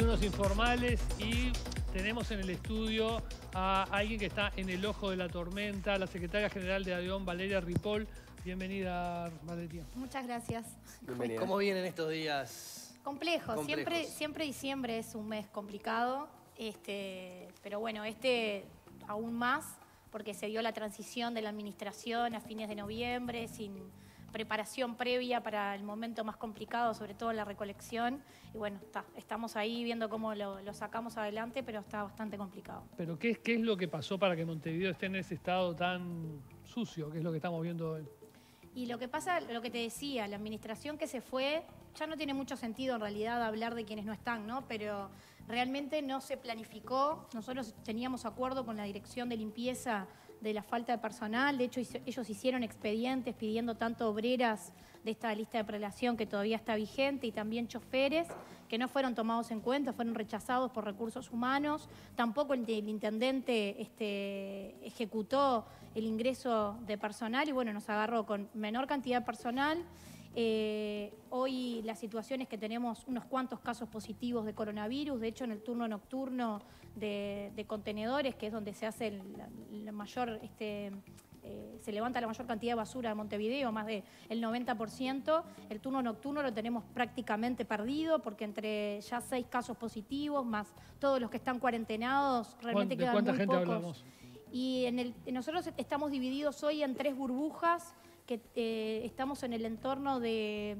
Desayunos informales y tenemos en el estudio a alguien que está en el ojo de la tormenta, la secretaria general de ADEON, Valeria Ripoll. Bienvenida, Valeria. Muchas gracias. Bienvenida. ¿Cómo vienen estos días? Complejo, Complejos. Siempre, siempre diciembre es un mes complicado, este, pero bueno, este aún más, porque se dio la transición de la administración a fines de noviembre, sin preparación previa para el momento más complicado, sobre todo la recolección. Y bueno, está, estamos ahí viendo cómo lo, lo sacamos adelante, pero está bastante complicado. Pero ¿qué, es- ¿qué es lo que pasó para que Montevideo esté en ese estado tan sucio, que es lo que estamos viendo hoy? Y lo que pasa, lo que te decía, la administración que se fue, ya no tiene mucho sentido en realidad hablar de quienes no están, ¿no? Pero realmente no se planificó. Nosotros teníamos acuerdo con la dirección de limpieza de la falta de personal. De hecho, ellos hicieron expedientes pidiendo tanto obreras de esta lista de prelación que todavía está vigente y también choferes que no fueron tomados en cuenta, fueron rechazados por recursos humanos. Tampoco el, el intendente este, ejecutó el ingreso de personal y bueno, nos agarró con menor cantidad de personal. Eh, hoy la situación es que tenemos unos cuantos casos positivos de coronavirus, de hecho en el turno nocturno de, de contenedores, que es donde se hace el, la mayor, este, eh, se levanta la mayor cantidad de basura de Montevideo, más del 90%, el turno nocturno lo tenemos prácticamente perdido, porque entre ya seis casos positivos, más todos los que están cuarentenados, realmente ¿De quedan cuánta muy gente pocos. hablamos? Y en el, nosotros estamos divididos hoy en tres burbujas, que eh, estamos en el entorno de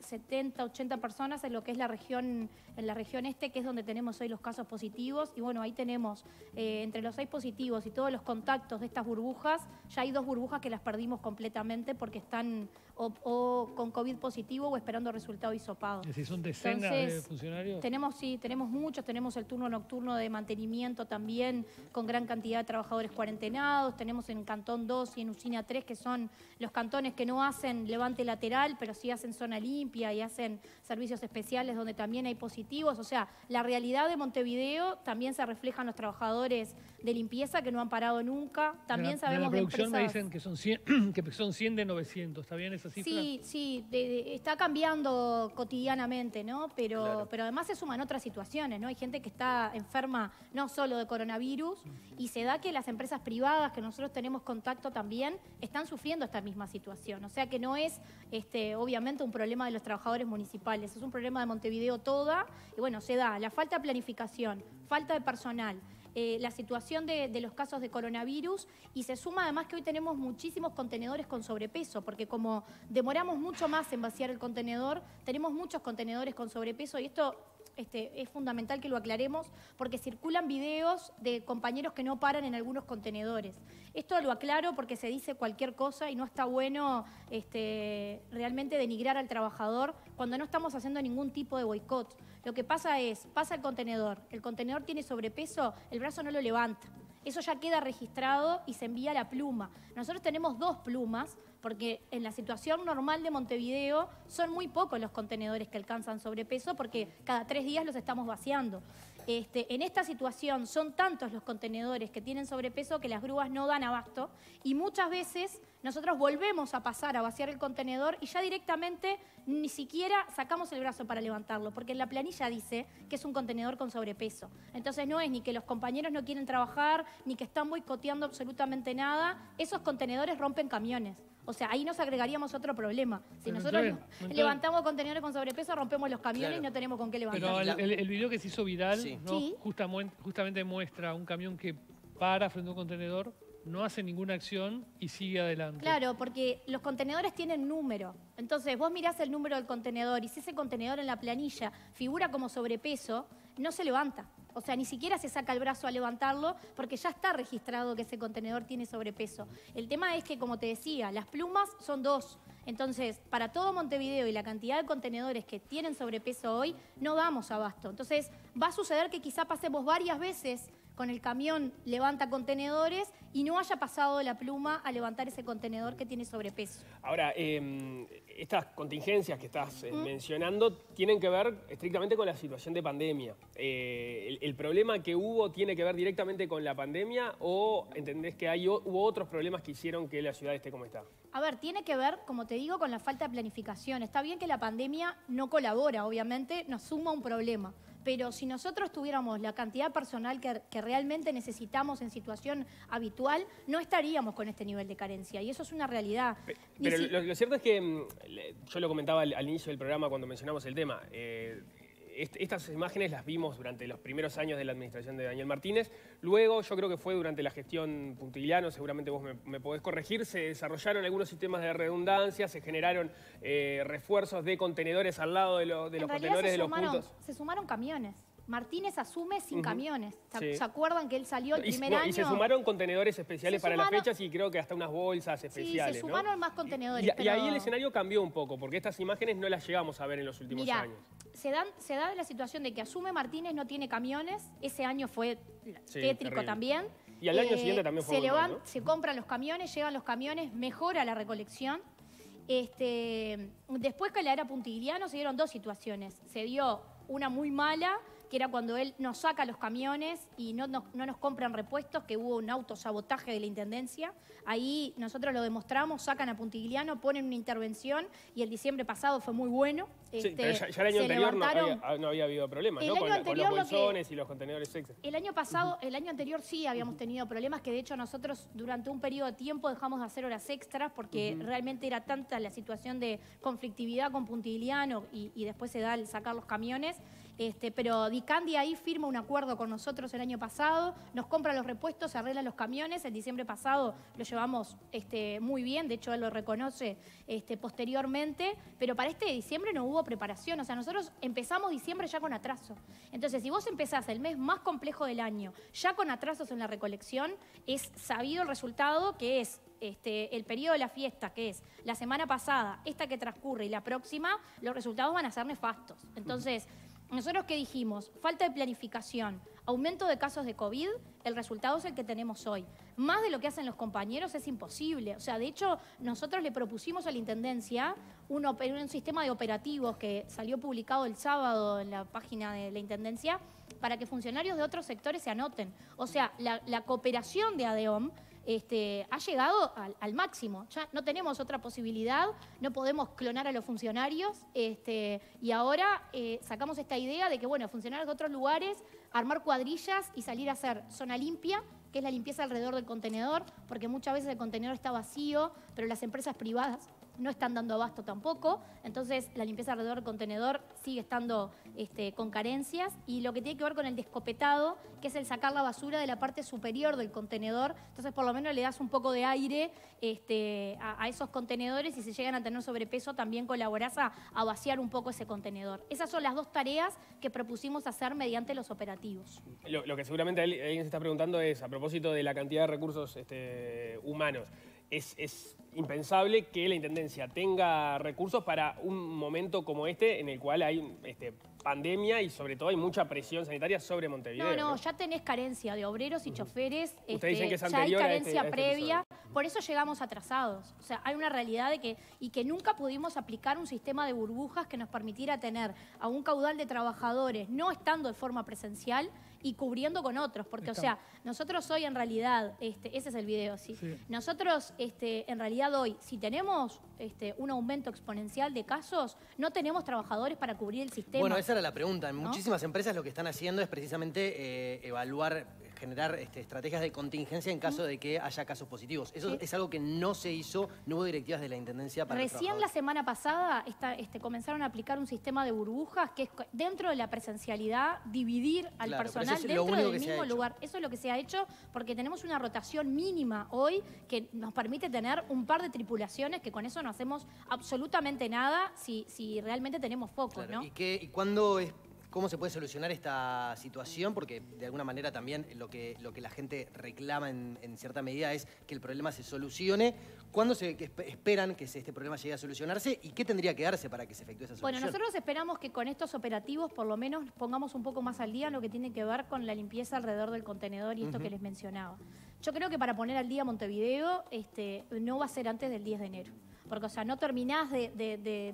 70, 80 personas en lo que es la región, en la región este, que es donde tenemos hoy los casos positivos. Y bueno, ahí tenemos eh, entre los seis positivos y todos los contactos de estas burbujas, ya hay dos burbujas que las perdimos completamente porque están o, o con COVID positivo o esperando resultado hisopado. Es decir, son decenas de Entonces, funcionarios. Tenemos, sí, tenemos muchos, tenemos el turno nocturno de mantenimiento también, con gran cantidad de trabajadores cuarentenados, tenemos en Cantón 2 y en Usina 3, que son los cantones que no hacen levante lateral, pero sí hacen zona limpia y hacen servicios especiales donde también hay positivos. O sea, la realidad de Montevideo también se refleja en los trabajadores de limpieza que no han parado nunca. También de la, sabemos de la producción me empresas- dicen que son 100, que son 100 de 900, ¿está bien esa cifra? Sí, sí, de- de- está cambiando cotidianamente, ¿no? Pero, Claro. pero además se suman otras situaciones, ¿no? Hay gente que está enferma no solo de coronavirus y se da que las empresas privadas que nosotros tenemos contacto también están sufriendo esta misma situación. O sea que no es, este, obviamente, un problema de los trabajadores municipales, es un problema de Montevideo toda. Y bueno, se da la falta de planificación, falta de personal, eh, la situación de, de los casos de coronavirus y se suma además que hoy tenemos muchísimos contenedores con sobrepeso, porque como demoramos mucho más en vaciar el contenedor, tenemos muchos contenedores con sobrepeso y esto este, es fundamental que lo aclaremos porque circulan videos de compañeros que no paran en algunos contenedores. Esto lo aclaro porque se dice cualquier cosa y no está bueno este, realmente denigrar al trabajador cuando no estamos haciendo ningún tipo de boicot. Lo que pasa es, pasa el contenedor, el contenedor tiene sobrepeso, el brazo no lo levanta. Eso ya queda registrado y se envía la pluma. Nosotros tenemos dos plumas porque en la situación normal de Montevideo son muy pocos los contenedores que alcanzan sobrepeso porque cada tres días los estamos vaciando. Este, en esta situación son tantos los contenedores que tienen sobrepeso que las grúas no dan abasto y muchas veces nosotros volvemos a pasar a vaciar el contenedor y ya directamente ni siquiera sacamos el brazo para levantarlo, porque la planilla dice que es un contenedor con sobrepeso. Entonces no es ni que los compañeros no quieren trabajar, ni que están boicoteando absolutamente nada. Esos contenedores rompen camiones. O sea, ahí nos agregaríamos otro problema. Si Pero nosotros entonces- entonces- levantamos contenedores con sobrepeso, rompemos los camiones Claro. y no tenemos con qué Pero levantarlos. el, el- el video que se hizo viral Sí. ¿no? Sí. Justamo- justamente muestra un camión que para frente a un contenedor, no hace ninguna acción y sigue adelante. Claro, porque los contenedores tienen número. Entonces, vos mirás el número del contenedor y si ese contenedor en la planilla figura como sobrepeso, no se levanta. O sea, ni siquiera se saca el brazo a levantarlo porque ya está registrado que ese contenedor tiene sobrepeso. El tema es que, como te decía, las plumas son dos. Entonces, para todo Montevideo y la cantidad de contenedores que tienen sobrepeso hoy, no damos abasto. Entonces, va a suceder que quizá pasemos varias veces con el camión levanta contenedores y no haya pasado la pluma a levantar ese contenedor que tiene sobrepeso. Ahora, eh, estas contingencias que estás eh, mencionando tienen que ver estrictamente con la situación de pandemia. Eh, el, el problema que hubo tiene que ver directamente con la pandemia o entendés que hay, hubo otros problemas que hicieron que la ciudad esté como está? A ver, tiene que ver, como te digo, con la falta de planificación. Está bien que la pandemia no colabora, obviamente, nos suma un problema. Pero si nosotros tuviéramos la cantidad personal que, que realmente necesitamos en situación habitual, no estaríamos con este nivel de carencia. Y eso es una realidad. Pero si- lo, lo cierto es que mm, yo lo comentaba al, al inicio del programa cuando mencionamos el tema. eh, est- estas imágenes las vimos durante los primeros años de la administración de Daniel Martínez. Luego, yo creo que fue durante la gestión Puntigliano, seguramente vos me, me podés corregir, se desarrollaron algunos sistemas de redundancia, se generaron eh, refuerzos de contenedores al lado de, lo- de los contenedores de los puntos. se sumaron camiones. Martínez asume sin camiones. ¿Se, Sí. se acuerdan que él salió el Y, primer no, año? y se sumaron contenedores especiales Se para las fechas y creo que hasta unas bolsas Sí, especiales. se ¿no? sumaron más contenedores. Y, y pero- ahí el escenario cambió un poco, porque estas imágenes no las llegamos a ver en los últimos Mira, años. se, dan, se da la situación de que asume Martínez no tiene camiones. Ese año fue Sí, tétrico terrible. también. Eh, Y al año siguiente también fue se ¿no? Se compran los camiones, llegan los camiones, mejora la recolección. Este, después que la era Puntigliano se dieron dos situaciones. Se dio una muy mala, que era cuando él nos saca los camiones y no, nos- no nos compran repuestos, que hubo un autosabotaje de la Intendencia. Ahí nosotros lo demostramos, sacan a Puntigliano, ponen una intervención y el diciembre pasado fue muy bueno. Sí, Este, pero ya, ya el año anterior no levantaron- había, ah, no había habido problemas, El ¿no? año Con, los lo que- bolsones y los contenedores extra. El año pasado, el año anterior sí habíamos tenido problemas que de hecho nosotros durante un periodo de tiempo dejamos de hacer horas extras porque realmente era tanta la situación de conflictividad con Puntigliano y, y después se da el sacar los camiones. Este, pero Dicandi ahí firma un acuerdo con nosotros el año pasado, nos compra los repuestos, se arreglan los camiones. El diciembre pasado lo llevamos este, muy bien, de hecho él lo reconoce este, posteriormente, pero para este diciembre no hubo preparación. O sea, nosotros empezamos diciembre ya con atraso. Entonces, si vos empezás el mes más complejo del año ya con atrasos en la recolección, es sabido el resultado que es este, el periodo de la fiesta, que es la semana pasada, esta que transcurre y la próxima, los resultados van a ser nefastos. Entonces, nosotros qué dijimos, falta de planificación, aumento de casos de COVID, el resultado es el que tenemos hoy. Más de lo que hacen los compañeros es imposible. O sea, de hecho, nosotros le propusimos a la Intendencia un, sistema de operativos que salió publicado el sábado en la página de la Intendencia para que funcionarios de otros sectores se anoten. O sea, la cooperación de ADEOM este, ha llegado al, máximo. Ya no tenemos otra posibilidad, no podemos clonar a los funcionarios este, y ahora eh, sacamos esta idea de que, bueno, funcionarios de otros lugares, armar cuadrillas y salir a hacer zona limpia, que es la limpieza alrededor del contenedor, porque muchas veces el contenedor está vacío, pero las empresas privadas no están dando abasto tampoco, entonces la limpieza alrededor del contenedor sigue estando este, con carencias y lo que tiene que ver con el descopetado, que es el sacar la basura de la parte superior del contenedor, entonces por lo menos le das un poco de aire este, a, esos contenedores y si llegan a tener sobrepeso también colaborás a, vaciar un poco ese contenedor. Esas son las dos tareas que propusimos hacer mediante los operativos. Lo, que seguramente alguien alguien se está preguntando es, a propósito de la cantidad de recursos este, humanos, es, es impensable que la Intendencia tenga recursos para un momento como este en el cual hay este, pandemia y sobre todo hay mucha presión sanitaria sobre Montevideo. No, no, ya tenés carencia de obreros y choferes. este, Ustedes dicen que es ya hay anterior a este- carencia a este previa. Por eso llegamos atrasados. O sea, hay una realidad de que, y que nunca pudimos aplicar un sistema de burbujas que nos permitiera tener a un caudal de trabajadores no estando de forma presencial y cubriendo con otros. Porque, o sea, nosotros hoy en realidad, este, ese es el video, sí. Sí. Nosotros este, en realidad hoy, si tenemos este, un aumento exponencial de casos, no tenemos trabajadores para cubrir el sistema. Bueno, esa era la pregunta. En muchísimas empresas lo que están haciendo es precisamente eh, evaluar, generar este, estrategias de contingencia en caso de que haya casos positivos. Eso Sí. es algo que no se hizo, no hubo directivas de la Intendencia para Recién la semana pasada esta- este, comenzaron a aplicar un sistema de burbujas que es dentro de la presencialidad dividir al Claro, personal es dentro del mismo lugar. Eso es lo que se ha hecho porque tenemos una rotación mínima hoy que nos permite tener un par de tripulaciones que con eso no hacemos absolutamente nada si, si realmente tenemos Claro, ¿no? ¿Y, qué- y cuándo es, cómo se puede solucionar esta situación? Porque de alguna manera también lo que, lo que la gente reclama en, en cierta medida es que el problema se solucione. ¿Cuándo se esperan que este problema llegue a solucionarse y qué tendría que darse para que se efectúe esa solución? Bueno, nosotros esperamos que con estos operativos por lo menos pongamos un poco más al día lo que tiene que ver con la limpieza alrededor del contenedor y esto que les mencionaba. Yo creo que para poner al día Montevideo este, no va a ser antes del 10 de enero. Porque, o sea, no terminás de, de-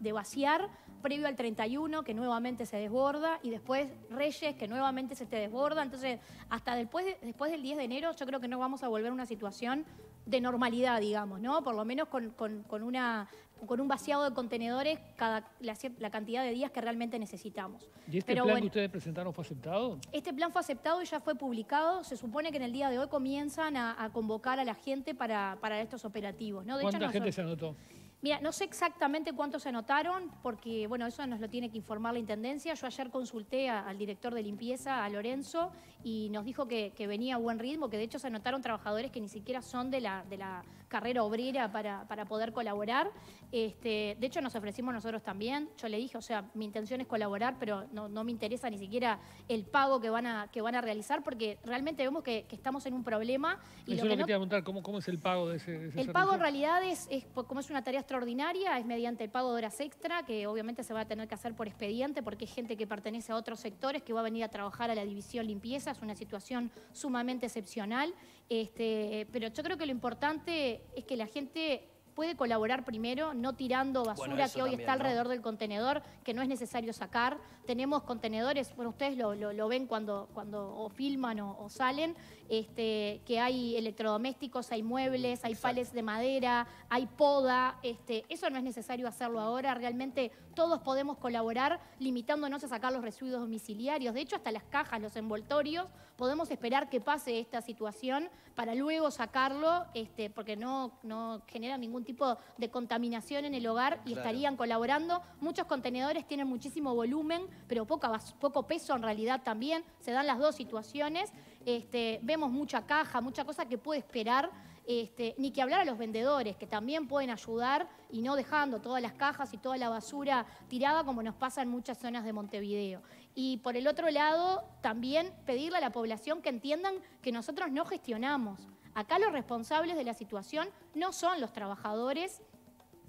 de vaciar previo al 31, que nuevamente se desborda, y después Reyes, que nuevamente se te desborda. Entonces, hasta después, de- después del 10 de enero, yo creo que no vamos a volver a una situación de normalidad, digamos, ¿no? Por lo menos con, con- con una, con un vaciado de contenedores cada la, la cantidad de días que realmente necesitamos. ¿Y este Pero plan bueno, que ustedes presentaron fue aceptado? este plan fue aceptado y ya fue publicado. Se supone que en el día de hoy comienzan a, a convocar a la gente para, para estos operativos. ¿no? De hecho, ¿Cuánta gente nosotros- se anotó? Mira, no sé exactamente cuántos se anotaron, porque bueno, eso nos lo tiene que informar la Intendencia. Yo ayer consulté al director de limpieza, a Lorenzo, y nos dijo que, que venía a buen ritmo, que de hecho se anotaron trabajadores que ni siquiera son de la, de la carrera obrera para, para poder colaborar. Este, de hecho, nos ofrecimos nosotros también. Yo le dije, o sea, mi intención es colaborar, pero no, no me interesa ni siquiera el pago que van a, que van a realizar, porque realmente vemos que, que estamos en un problema. Y Eso es lo que no te iba a preguntar, ¿cómo, cómo es el pago de ese, de ese el pago en realidad es, es como es una tarea extraordinaria, es mediante el pago de horas extra, que obviamente se va a tener que hacer por expediente, porque es gente que pertenece a otros sectores que va a venir a trabajar a la división limpieza, es una situación sumamente excepcional. Este, pero yo creo que lo importante es que la gente puede colaborar primero, no tirando basura Bueno, que hoy también, está ¿no? alrededor del contenedor, que no es necesario sacar. Tenemos contenedores, bueno, ustedes lo, lo- lo ven cuando, cuando o filman o, o salen, este, que hay electrodomésticos, hay muebles, hay pales de madera, hay poda. Este, eso no es necesario hacerlo ahora. Realmente todos podemos colaborar limitándonos a sacar los residuos domiciliarios. De hecho, hasta las cajas, los envoltorios, podemos esperar que pase esta situación para luego sacarlo, este, porque no, no genera ningún tipo de contaminación en el hogar y Claro. estarían colaborando. Muchos contenedores tienen muchísimo volumen, pero poco peso en realidad también. Se dan las dos situaciones. Este, vemos mucha caja, mucha cosa que puede esperar. Este, ni que hablar a los vendedores, que también pueden ayudar y no dejando todas las cajas y toda la basura tirada como nos pasa en muchas zonas de Montevideo. Y por el otro lado, también pedirle a la población que entiendan que nosotros no gestionamos. Acá los responsables de la situación no son los trabajadores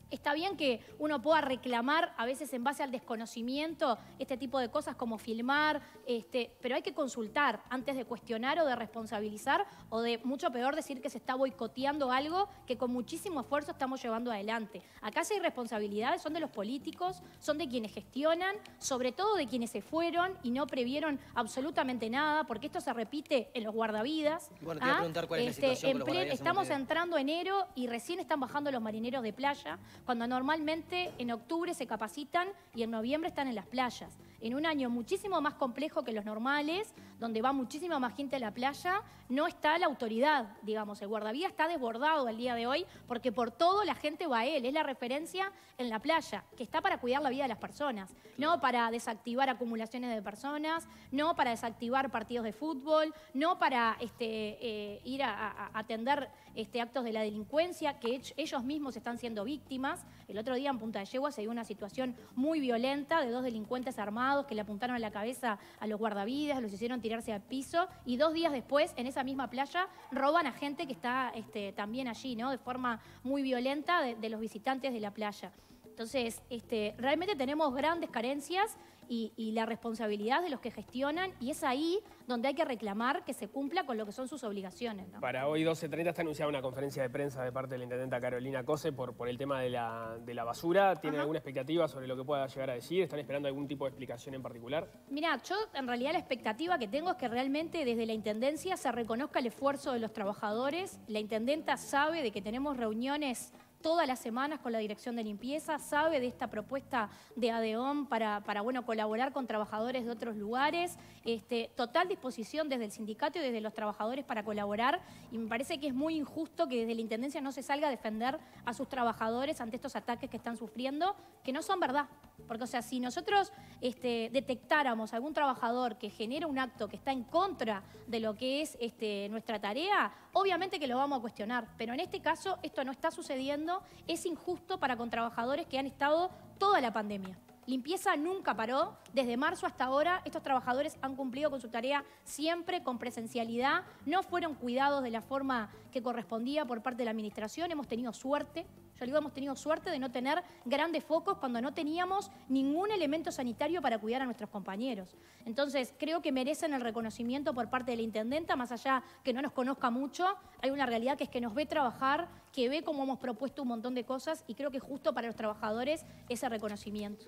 Está bien que uno pueda reclamar, a veces en base al desconocimiento, este tipo de cosas como filmar, este, pero hay que consultar antes de cuestionar o de responsabilizar o de, mucho peor, decir que se está boicoteando algo que con muchísimo esfuerzo estamos llevando adelante. Acá si hay responsabilidades, son de los políticos, son de quienes gestionan, sobre todo de quienes se fueron y no previeron absolutamente nada, porque esto se repite en los guardavidas. Bueno, te iba a ¿ah? preguntar cuál es la Este, situación con en los Estamos entrando enero y recién están bajando los marineros de playa, cuando normalmente en octubre se capacitan y en noviembre están en las playas. En un año muchísimo más complejo que los normales, donde va muchísima más gente a la playa, no está la autoridad, digamos. El guardavidas está desbordado el día de hoy porque por todo la gente va a él. Es la referencia en la playa, que está para cuidar la vida de las personas, no para desactivar acumulaciones de personas, no para desactivar partidos de fútbol, no para este, eh, ir a, a- a atender este, actos de la delincuencia, que ellos mismos están siendo víctimas. El otro día en Punta de Yegua se dio una situación muy violenta de dos delincuentes armados que le apuntaron a la cabeza a los guardavidas, los hicieron tirarse al piso y dos días después, en esa misma playa, roban a gente que está este, también allí, ¿no? De forma muy violenta de, los visitantes de la playa. Entonces, este, realmente tenemos grandes carencias y, y la responsabilidad de los que gestionan y es ahí donde hay que reclamar que se cumpla con lo que son sus obligaciones. ¿no? Para hoy 12.30 está anunciada una conferencia de prensa de parte de la intendenta Carolina Cose por, por el tema de la, de la basura. ¿Tienen Ajá. alguna expectativa sobre lo que pueda llegar a decir? ¿Están esperando algún tipo de explicación en particular? Mira, yo en realidad la expectativa que tengo es que realmente desde la Intendencia se reconozca el esfuerzo de los trabajadores. La Intendenta sabe de que tenemos reuniones todas las semanas con la Dirección de Limpieza, sabe de esta propuesta de ADEOM para, bueno, colaborar con trabajadores de otros lugares. Este, total disposición desde el sindicato y desde los trabajadores para colaborar. Y me parece que es muy injusto que desde la Intendencia no se salga a defender a sus trabajadores ante estos ataques que están sufriendo, que no son verdad. Porque, o sea, si nosotros este, detectáramos algún trabajador que genera un acto que está en contra de lo que es este, nuestra tarea, obviamente que lo vamos a cuestionar. Pero en este caso esto no está sucediendo, es injusto para con trabajadores que han estado toda la pandemia. Limpieza nunca paró. Desde marzo hasta ahora, estos trabajadores han cumplido con su tarea siempre con presencialidad. No fueron cuidados de la forma que correspondía por parte de la administración. Hemos tenido suerte. Yo digo, hemos tenido suerte de no tener grandes focos cuando no teníamos ningún elemento sanitario para cuidar a nuestros compañeros. Entonces, creo que merecen el reconocimiento por parte de la intendenta, más allá que no nos conozca mucho. Hay una realidad que es que nos ve trabajar, que ve cómo hemos propuesto un montón de cosas y creo que es justo para los trabajadores ese reconocimiento.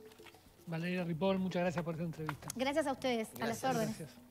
Valeria Ripoll, muchas gracias por esta entrevista. Gracias a ustedes, a las órdenes. Gracias.